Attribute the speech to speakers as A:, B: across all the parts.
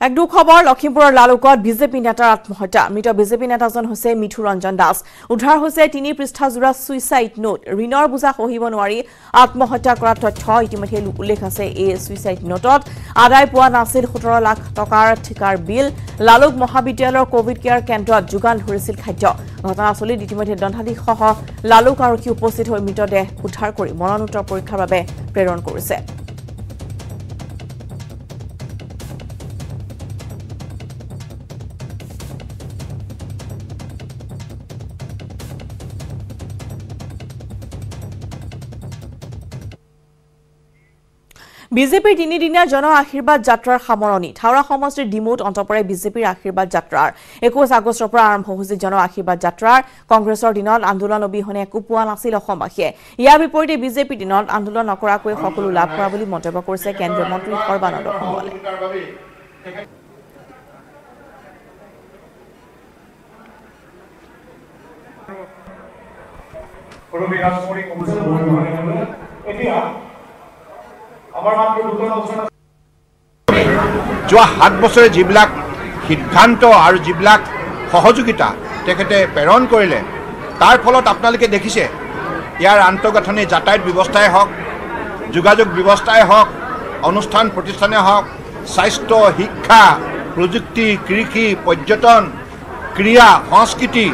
A: এক দুখবৰ লখিমপুৰৰ লালুকত বিজেপি নেতাৰ আত্মহত্যা। মৃত বিজেপি নেতাজন হৈছে মিঠু ৰঞ্জন দাস। উদ্ধাৰ হৈছে তিনি পৃষ্ঠাজোৰা ছুইচাইড নোট ঋণৰ বোজা সহিব নোৱাৰি আত্মহত্যা কৰা তথ্য ইতিমধ্যে উল্লেখ আছে। এই ছুইচাইড নোটত আদায় পোৱা নাছিল সোতৰ লাখ টকাৰ ঠিকাৰ বিল। লালুক মহাবিদ্যালয়ৰ কভিড কেয়াৰ কেন্দ্ৰত যোগান ধৰিছিল খাদ্য। ঘটনাস্থলীত ইতিমধ্যে দণ্ডাধীশসহ লালুক আৰক্ষী উপস্থিত হৈ মৃতদেহ উদ্ধাৰ কৰি মৰণোত্তৰ পৰীক্ষাৰ বাবে প্ৰেৰণ কৰিছে। বিজেপিৰ তিনিদিনীয়া জন আশীৰ্বাদ যাত্ৰাৰ সামৰণি। থাওৰা সমষ্টিৰ ডিমৌত অন্ত পৰে বিজেপিৰ আশীৰ্বাদ যাত্ৰাৰ। একৈশ আগষ্টৰ পৰা আৰম্ভ হৈছিল জন আশীৰ্বাদ যাত্ৰাৰ। কংগ্ৰেছৰ দিনত আন্দোলন অবিহনে একো পোৱা নাছিল অসমবাসীয়ে। ইয়াৰ বিপৰীতে বিজেপিৰ দিনত আন্দোলন নকৰাকৈ সকলো লাভ কৰা বুলি মন্তব্য কৰিছে কেন্দ্ৰীয় মন্ত্ৰী সৰ্বানন্দ সোণোৱালে।
B: এতিয়া আমাৰ মাত্ৰ দুজন আলোচনা
C: যোৱা সাত বছৰে যিবিলাক সিদ্ধান্ত আৰু যিবিলাক সহযোগিতা তেখেতে প্ৰেৰণ কৰিলে তাৰ ফলত আপোনালোকে দেখিছে ইয়াৰ আন্তঃগাঁথনি যাতায়াত ব্যৱস্থাই হওক যোগাযোগ ব্যৱস্থাই হওক অনুষ্ঠান প্ৰতিষ্ঠানে হওক স্বাস্থ্য শিক্ষা প্ৰযুক্তি কৃষি পৰ্যটন ক্ৰীড়া সংস্কৃতি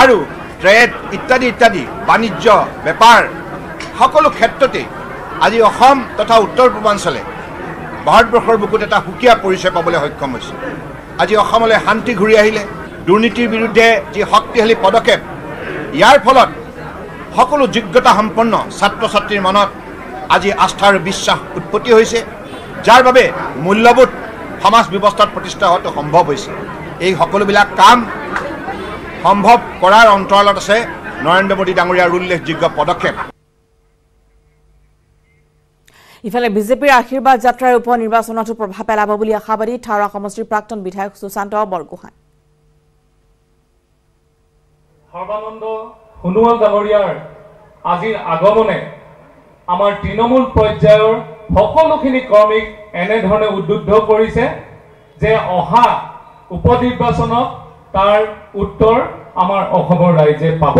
C: আৰু ট্ৰেড ইত্যাদি ইত্যাদি বাণিজ্য বেপাৰ সকলো ক্ষেত্ৰতেই আজি অসম তথা উত্তৰ পূৰ্বাঞ্চলে ভাৰতবৰ্ষৰ বুকুত এটা সুকীয়া পৰিচয় পাবলৈ সক্ষম হৈছে। আজি অসমলৈ শান্তি ঘূৰি আহিলে দুৰ্নীতিৰ বিৰুদ্ধে যি শক্তিশালী পদক্ষেপ ইয়াৰ ফলত সকলো যোগ্যতা সম্পন্ন ছাত্ৰ ছাত্ৰীৰ মনত আজি আস্থা আৰু বিশ্বাস উৎপত্তি হৈছে যাৰ বাবে মূল্যবোধ সমাজ ব্যৱস্থাত প্ৰতিষ্ঠা হোৱাটো সম্ভৱ হৈছে। এই সকলোবিলাক কাম সম্ভৱ কৰাৰ অন্তৰালত আছে নৰেন্দ্ৰ মোদী ডাঙৰীয়াৰ উল্লেখযোগ্য পদক্ষেপ।
A: ইফালে বিজেপিৰ আশীৰ্বাদ যাত্ৰাৰ উপ নিৰ্বাচনতো প্ৰভাৱ পেলাব বুলি আশাবাদী থাওৰা সমষ্টিৰ প্ৰাক্তন বিধায়ক সুশান্ত বৰগোহাঁই।
B: সৰ্বানন্দ সোণোৱাল ডাঙৰীয়াৰ আজিৰ আগমনে আমাৰ তৃণমূল পৰ্যায়ৰ সকলোখিনি কৰ্মীক এনেধৰণে উদ্বুদ্ধ কৰিছে যে অহা উপ নিৰ্বাচনত তাৰ উত্তৰ আমাৰ অসমৰ ৰাইজে পাব।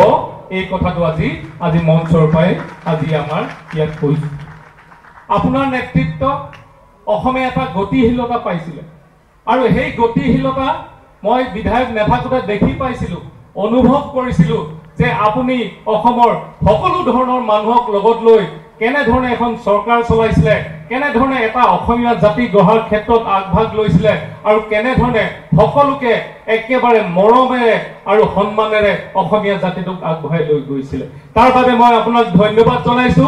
B: এই কথাটো আজি আজি মঞ্চৰ পৰাই আজি আমাৰ ইয়াত কৈছোঁ। আপোনাৰ নেতৃত্ব অসমে এটা গতিশীলতা পাইছিলে। আৰু সেই গতিশীলতা মই বিধায়ক নেথাকোঁতে দেখি পাইছিলো অনুভৱ কৰিছিলো যে আপুনি অসমৰ সকলো ধৰণৰ মানুহক লগত লৈ কেনেধৰণে এখন চৰকাৰ চলাইছিলে কেনেধৰণে এটা অসমীয়া জাতি গঢ়াৰ ক্ষেত্ৰত আগভাগ লৈছিলে আৰু কেনেধৰণে সকলোকে একেবাৰে মৰমেৰে আৰু সন্মানেৰে অসমীয়া জাতিটোক আগবঢ়াই লৈ গৈছিলে। তাৰ বাবে মই আপোনাক ধন্যবাদ জনাইছো।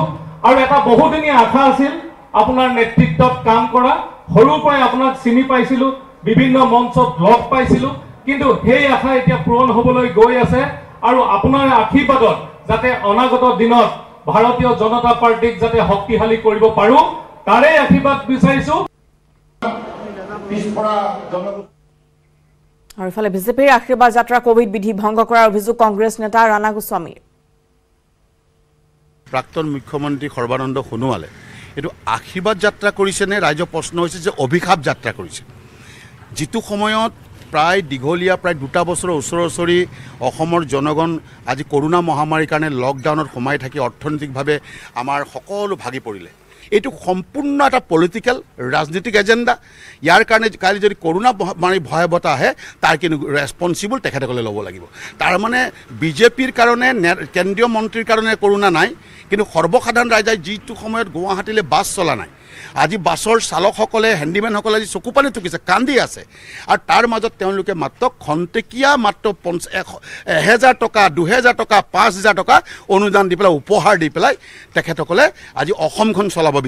B: আৰু এটা বহুদিনীয়া আশা আছিল আপোনাৰ নেতৃত্বত কাম কৰা। সৰুৰ পৰাই আপোনাক চিনি পাইছিলো বিভিন্ন মঞ্চত লগ পাইছিলো। কিন্তু সেই আশা এতিয়া পূৰণ হবলৈ গৈ আছে আৰু আপোনাৰ আশীৰ্বাদত যাতে অনাগত দিনত ভাৰতীয় জনতা পাৰ্টীক যাতে শক্তিশালী কৰিব পাৰো তাৰে আশীৰ্বাদ বিচাৰিছো।
A: আৰু ইফালে বিজেপিৰ আশীৰ্বাদ যাত্ৰা কভিড বিধি ভংগ কৰাৰ অভিযোগ কংগ্ৰেছ নেতা ৰাণা গোস্বামীৰ।
D: প্ৰাক্তন মুখ্যমন্ত্ৰী সৰ্বানন্দ সোণোৱালে এইটো আশীৰ্বাদ যাত্ৰা কৰিছেনে ৰাইজৰ প্ৰশ্ন হৈছে যে অভিশাপ যাত্ৰা কৰিছে? যিটো সময়ত প্ৰায় দীঘলীয়া প্ৰায় দুটা বছৰৰ ওচৰা ওচৰি অসমৰ জনগণ আজি কৰোণা মহামাৰীৰ কাৰণে লকডাউনত সোমাই থাকি অৰ্থনৈতিকভাৱে আমাৰ সকলো ভাগি পৰিলে। এইটো সম্পূৰ্ণ এটা পলিটিকেল ৰাজনীতিক এজেণ্ডা ইয়াৰ কাৰণে কালি যদি কৰোণা মহামাৰীৰ ভয়াৱতা আহে তাৰ কিন্তু ৰেছপনচিবল তেখেতসকলে ল'ব লাগিব। তাৰমানে বিজেপিৰ কাৰণে কেন্দ্ৰীয় মন্ত্ৰীৰ কাৰণে কৰোণা নাই কিন্তু সৰ্বসাধাৰণ ৰাইজে যিটো সময়ত গুৱাহাটীলৈ বাছ চলা নাই আজি বাছৰ চালকসকলে হেণ্ডিমেনসকলে আজি চকু পানী টুকিছে কান্দি আছে। আৰু তাৰ মাজত তেওঁলোকে মাত্ৰ খন্তেকীয়া মাত্ৰ পঞ্চ এশ- এহেজাৰ টকা দুহেজাৰ টকা পাঁচ হেজাৰ টকা অনুদান দি পেলাই উপহাৰ দি পেলাই তেখেতসকলে আজি অসমখন চলাব